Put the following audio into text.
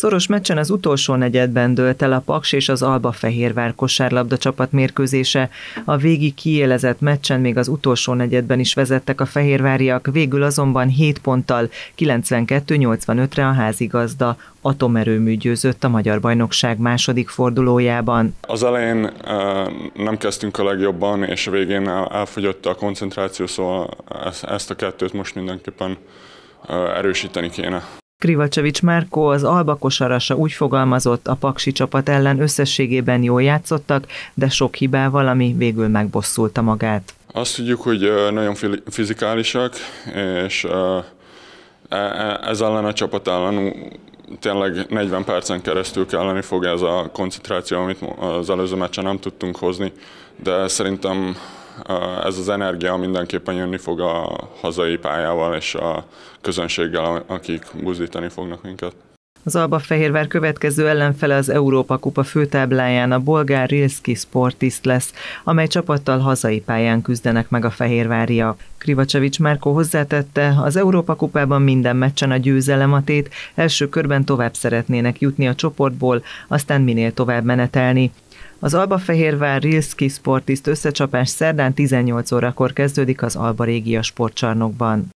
Szoros meccsen az utolsó negyedben dőlt el a Paks és az Alba Fehérvár kosárlabda csapat mérkőzése. A végig kiélezett meccsen még az utolsó negyedben is vezettek a fehérváriak, végül azonban 7 ponttal 92-85-re a házigazda atomerőmű győzött a Magyar Bajnokság második fordulójában. Az elején nem kezdtünk a legjobban, és a végén elfogyott a koncentráció, szóval ezt a kettőt most mindenképpen erősíteni kéne. Krivacsevics Márkó az Alba kosarasa úgy fogalmazott, a Paksi csapat ellen összességében jól játszottak, de sok hibával, ami végül megbosszulta magát. Azt tudjuk, hogy nagyon fizikálisak, és e, e, ez ellen a csapat ellen tényleg 40 percen keresztül kelleni fog ez a koncentráció, amit az előző meccsen nem tudtunk hozni, de szerintem ez az energia mindenképpen jönni fog a hazai pályával és a közönséggel, akik buzdítani fognak minket. Az Alba Fehérvár következő ellenfele az Európa Kupa főtábláján a bolgár Rilski Sportist lesz, amely csapattal hazai pályán küzdenek meg a fehérváriak. Krivacsevics Márko hozzátette, az Európa Kupában minden meccsen a győzelem a tét, első körben tovább szeretnének jutni a csoportból, aztán minél tovább menetelni. Az Alba Fehérvár Rilski Sportist összecsapás szerdán 18 órakor kezdődik az Alba Régia sportcsarnokban.